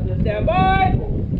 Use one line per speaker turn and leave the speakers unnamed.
Stand by.